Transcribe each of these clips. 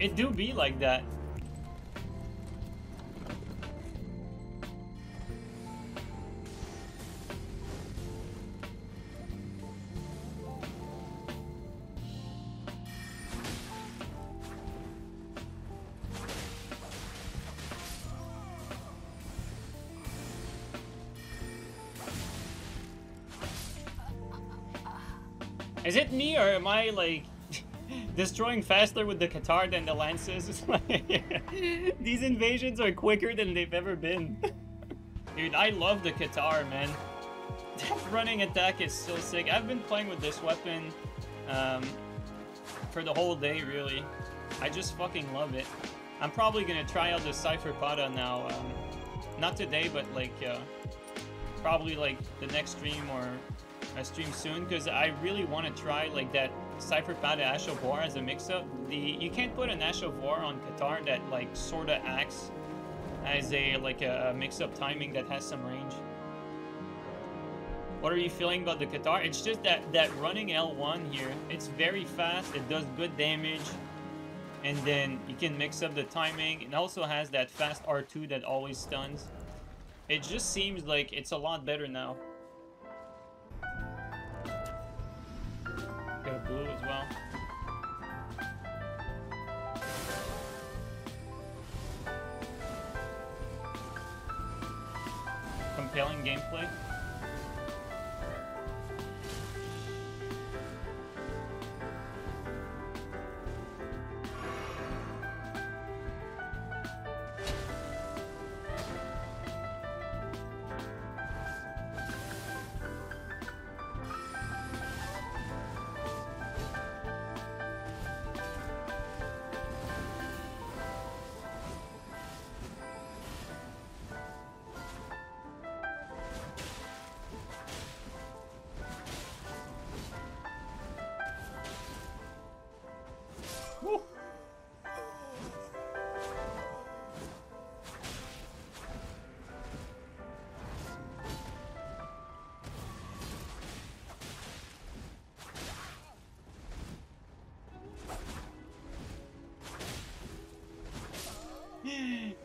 It do be like that. Is it me or am I like destroying faster with the Katar than the Lances? These invasions are quicker than they've ever been. Dude, I love the Katar, man. That running attack is so sick. I've been playing with this weapon um, for the whole day, really. I just fucking love it. I'm probably gonna try out the Cipher Pata now. Um, not today, but like uh, probably like the next stream or a stream soon because I really want to try like that Cipher Pata Ash of War as a mix-up. The you can't put an Ash of War on Katar that like sorta acts as a like a, a mix-up timing that has some range. What are you feeling about the Katar? It's just that that running L1 here, it's very fast, it does good damage, and then you can mix up the timing. It also has that fast R2 that always stuns. It just seems like it's a lot better now. Got a blue as well. Compelling gameplay.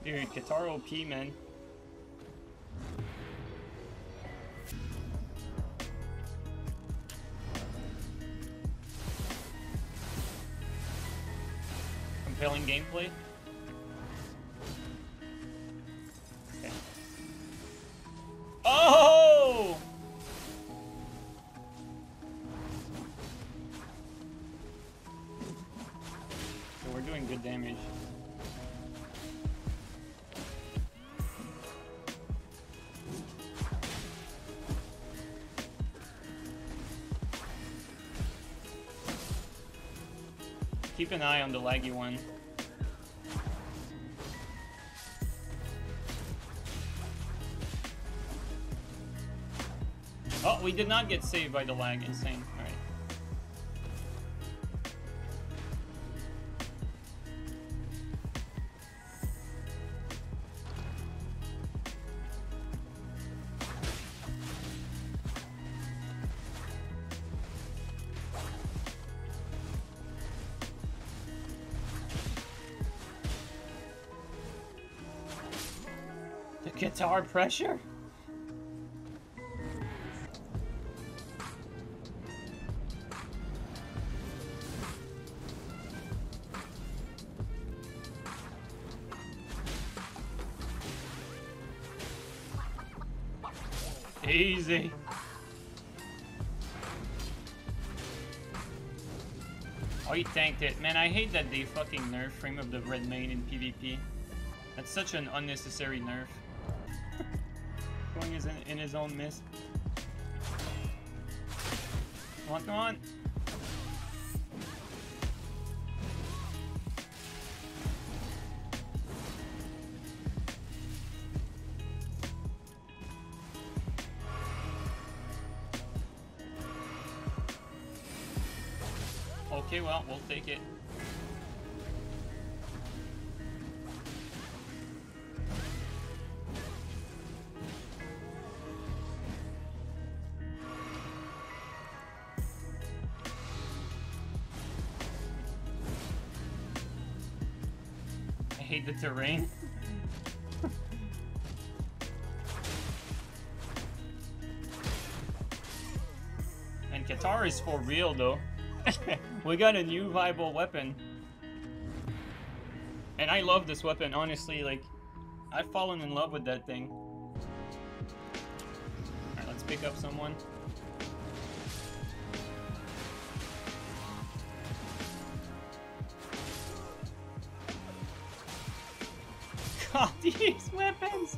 Dude, Katar OP, man. Compelling gameplay. Keep an eye on the laggy one. Oh, we did not get saved by the lag. Insane. The guitar pressure? Easy. Oh, he tanked it. Man, I hate that they fucking nerf frame of the red main in PvP. That's such an unnecessary nerf. Going his in, in his own mist. Come on, come on. Okay, well, we'll take it. Hate the terrain. and Katar is for real though. we got a new viable weapon. And I love this weapon, honestly, like, I've fallen in love with that thing. Alright, let's pick up someone. God, these weapons!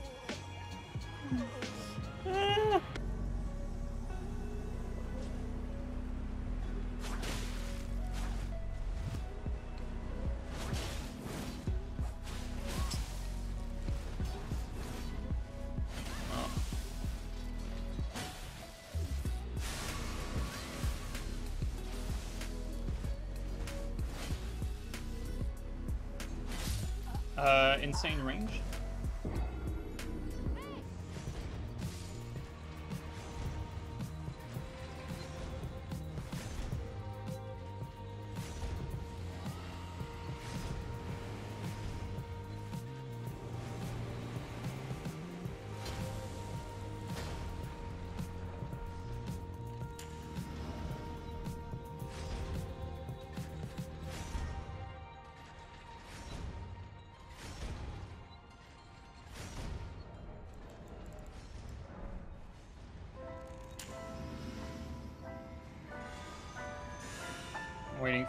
Uh, insane range.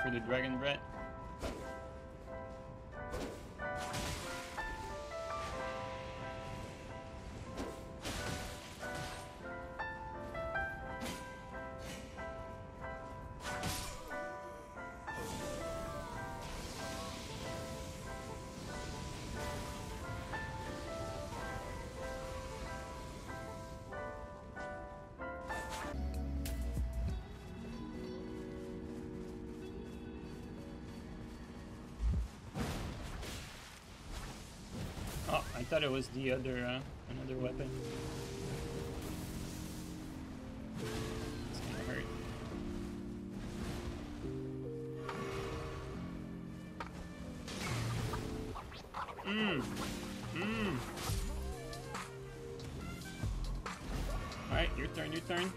For the dragon breath. Thought it was the other, uh, another weapon. It's gonna hurt. Mmm. Mmm. Alright, your turn, your turn.